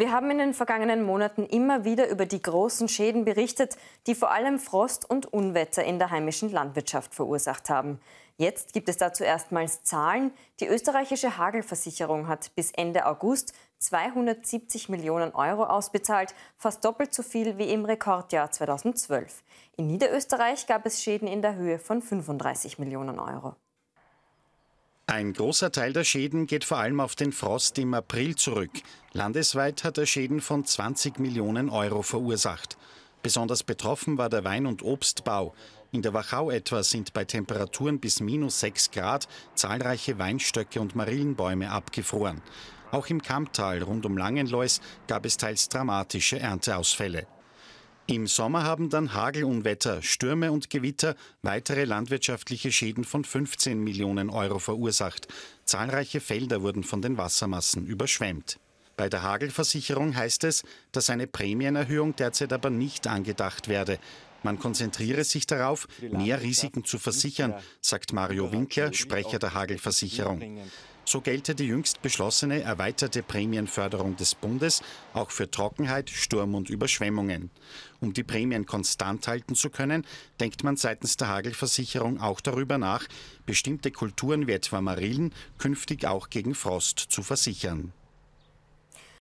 Wir haben in den vergangenen Monaten immer wieder über die großen Schäden berichtet, die vor allem Frost und Unwetter in der heimischen Landwirtschaft verursacht haben. Jetzt gibt es dazu erstmals Zahlen. Die österreichische Hagelversicherung hat bis Ende August 270 Millionen Euro ausbezahlt, fast doppelt so viel wie im Rekordjahr 2012. In Niederösterreich gab es Schäden in der Höhe von 35 Millionen Euro. Ein großer Teil der Schäden geht vor allem auf den Frost im April zurück. Landesweit hat er Schäden von 20 Millionen Euro verursacht. Besonders betroffen war der Wein- und Obstbau. In der Wachau etwa sind bei Temperaturen bis minus 6 Grad zahlreiche Weinstöcke und Marillenbäume abgefroren. Auch im Kammtal rund um Langenlois gab es teils dramatische Ernteausfälle. Im Sommer haben dann Hagelunwetter, Stürme und Gewitter weitere landwirtschaftliche Schäden von 15 Millionen Euro verursacht. Zahlreiche Felder wurden von den Wassermassen überschwemmt. Bei der Hagelversicherung heißt es, dass eine Prämienerhöhung derzeit aber nicht angedacht werde. Man konzentriere sich darauf, mehr Risiken zu versichern, sagt Mario Winkler, Sprecher der Hagelversicherung. So gelte die jüngst beschlossene erweiterte Prämienförderung des Bundes auch für Trockenheit, Sturm und Überschwemmungen. Um die Prämien konstant halten zu können, denkt man seitens der Hagelversicherung auch darüber nach, bestimmte Kulturen wie etwa Marillen künftig auch gegen Frost zu versichern.